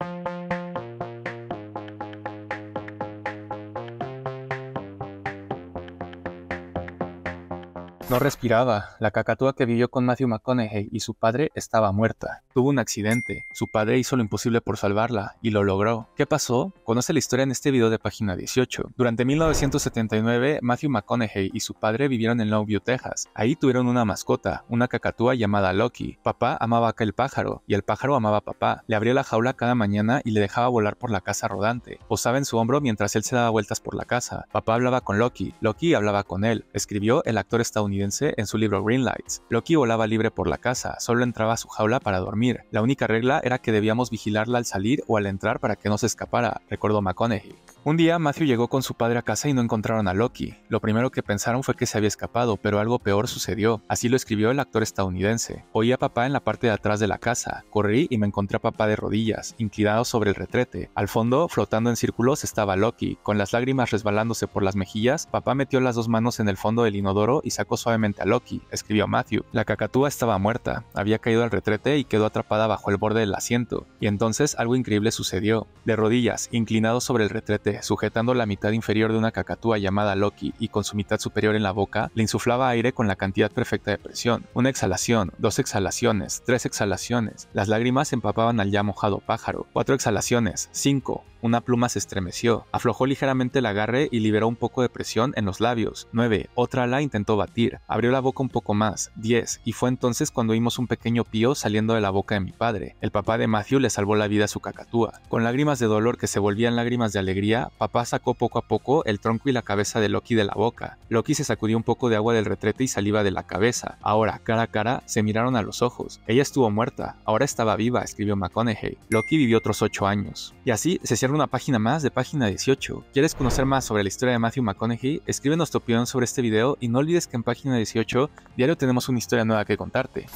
Thank you. No respiraba. La cacatúa que vivió con Matthew McConaughey y su padre estaba muerta. Tuvo un accidente. Su padre hizo lo imposible por salvarla y lo logró. ¿Qué pasó? Conoce la historia en este video de página 18. Durante 1979, Matthew McConaughey y su padre vivieron en Longview, Texas. Ahí tuvieron una mascota, una cacatúa llamada Loki. Papá amaba a aquel pájaro y el pájaro amaba a papá. Le abría la jaula cada mañana y le dejaba volar por la casa rodante. Posaba en su hombro mientras él se daba vueltas por la casa. Papá hablaba con Loki. Loki hablaba con él. Escribió el actor estadounidense en su libro Green Lights. Loki volaba libre por la casa, solo entraba a su jaula para dormir. La única regla era que debíamos vigilarla al salir o al entrar para que no se escapara, recordó McConaughey. Un día Matthew llegó con su padre a casa y no encontraron a Loki. Lo primero que pensaron fue que se había escapado, pero algo peor sucedió. Así lo escribió el actor estadounidense. Oí a papá en la parte de atrás de la casa. Corrí y me encontré a papá de rodillas, inclinado sobre el retrete. Al fondo, flotando en círculos, estaba Loki. Con las lágrimas resbalándose por las mejillas, papá metió las dos manos en el fondo del inodoro y sacó suavemente a Loki, escribió Matthew. La cacatúa estaba muerta, había caído al retrete y quedó atrapada bajo el borde del asiento. Y entonces algo increíble sucedió. De rodillas, inclinado sobre el retrete, sujetando la mitad inferior de una cacatúa llamada Loki y con su mitad superior en la boca, le insuflaba aire con la cantidad perfecta de presión. Una exhalación, dos exhalaciones, tres exhalaciones. Las lágrimas empapaban al ya mojado pájaro. Cuatro exhalaciones, cinco, una pluma se estremeció, aflojó ligeramente el agarre y liberó un poco de presión en los labios. 9. Otra ala intentó batir, abrió la boca un poco más. 10. Y fue entonces cuando oímos un pequeño pío saliendo de la boca de mi padre. El papá de Matthew le salvó la vida a su cacatúa. Con lágrimas de dolor que se volvían lágrimas de alegría, papá sacó poco a poco el tronco y la cabeza de Loki de la boca. Loki se sacudió un poco de agua del retrete y saliva de la cabeza. Ahora, cara a cara, se miraron a los ojos. Ella estuvo muerta, ahora estaba viva, escribió McConaughey. Loki vivió otros 8 años. Y así se cierra una página más de página 18. ¿Quieres conocer más sobre la historia de Matthew McConaughey? Escríbenos tu opinión sobre este video y no olvides que en página 18 diario tenemos una historia nueva que contarte.